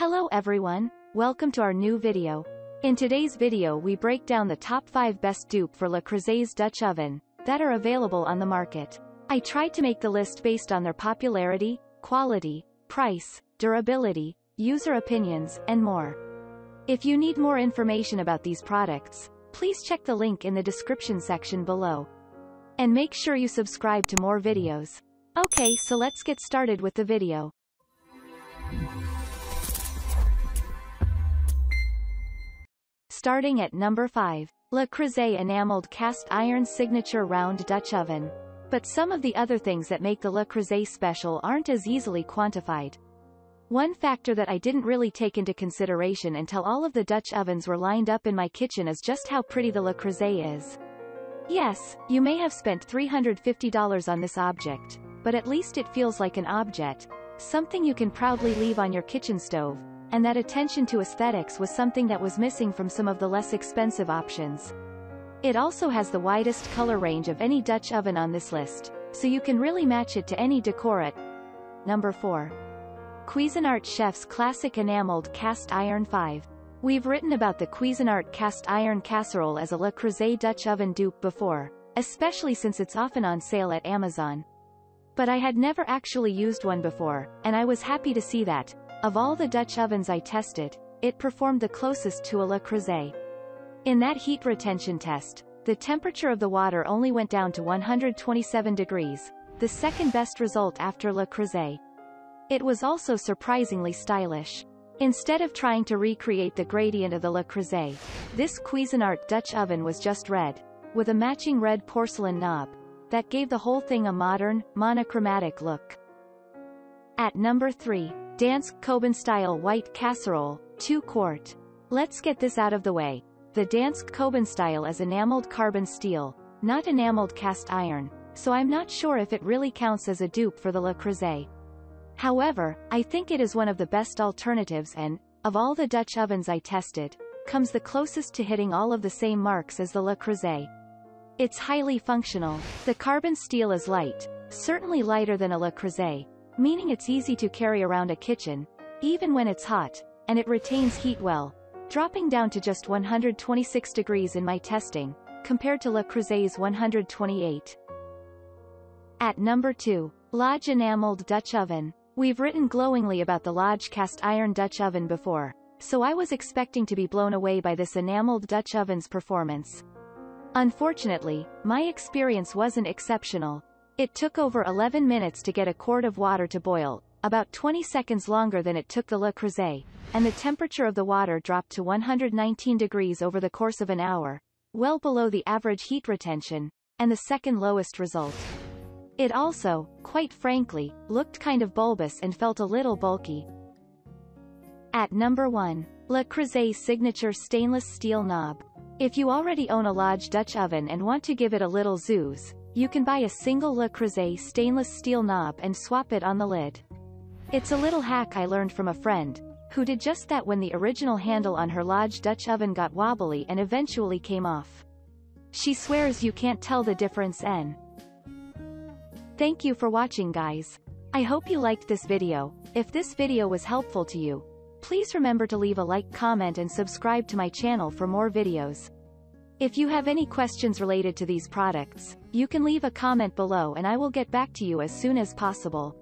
Hello everyone, welcome to our new video. In today's video we break down the top 5 best dupe for Le Creuset's Dutch oven, that are available on the market. I tried to make the list based on their popularity, quality, price, durability, user opinions, and more. If you need more information about these products, please check the link in the description section below. And make sure you subscribe to more videos. Okay so let's get started with the video. Starting at number 5. Le Creuset Enameled Cast Iron Signature Round Dutch Oven. But some of the other things that make the Le Creuset special aren't as easily quantified. One factor that I didn't really take into consideration until all of the Dutch ovens were lined up in my kitchen is just how pretty the Le Creuset is. Yes, you may have spent $350 on this object, but at least it feels like an object, something you can proudly leave on your kitchen stove, and that attention to aesthetics was something that was missing from some of the less expensive options. It also has the widest color range of any Dutch oven on this list, so you can really match it to any decor at Number 4. Cuisinart Chef's Classic Enameled Cast Iron 5. We've written about the Cuisinart cast iron casserole as a Le Creuset Dutch oven dupe before, especially since it's often on sale at Amazon. But I had never actually used one before, and I was happy to see that, of all the Dutch ovens I tested, it performed the closest to a Le Creuset. In that heat retention test, the temperature of the water only went down to 127 degrees, the second best result after Le Creuset. It was also surprisingly stylish. Instead of trying to recreate the gradient of the Le Creuset, this Cuisinart Dutch oven was just red, with a matching red porcelain knob, that gave the whole thing a modern, monochromatic look. At number 3, Dansk Kobenstyle White Casserole, 2 quart. Let's get this out of the way. The Dansk Kobenstyle is enameled carbon steel, not enameled cast iron, so I'm not sure if it really counts as a dupe for the Le Creuset. However, I think it is one of the best alternatives and, of all the Dutch ovens I tested, comes the closest to hitting all of the same marks as the Le Creuset. It's highly functional. The carbon steel is light, certainly lighter than a Le Creuset, meaning it's easy to carry around a kitchen, even when it's hot, and it retains heat well, dropping down to just 126 degrees in my testing, compared to Le Creuset's 128. At number 2, Lodge Enameled Dutch Oven. We've written glowingly about the Lodge cast iron Dutch oven before, so I was expecting to be blown away by this enameled Dutch oven's performance. Unfortunately, my experience wasn't exceptional. It took over 11 minutes to get a quart of water to boil, about 20 seconds longer than it took the Le Creuset, and the temperature of the water dropped to 119 degrees over the course of an hour, well below the average heat retention, and the second lowest result. It also, quite frankly, looked kind of bulbous and felt a little bulky. At number 1. Le Creuset Signature Stainless Steel Knob. If you already own a Lodge Dutch oven and want to give it a little zhuzh, you can buy a single Le Creuset stainless steel knob and swap it on the lid. It's a little hack I learned from a friend, who did just that when the original handle on her Lodge Dutch oven got wobbly and eventually came off. She swears you can't tell the difference n. Thank you for watching guys. I hope you liked this video. If this video was helpful to you, please remember to leave a like comment and subscribe to my channel for more videos. If you have any questions related to these products, you can leave a comment below and I will get back to you as soon as possible.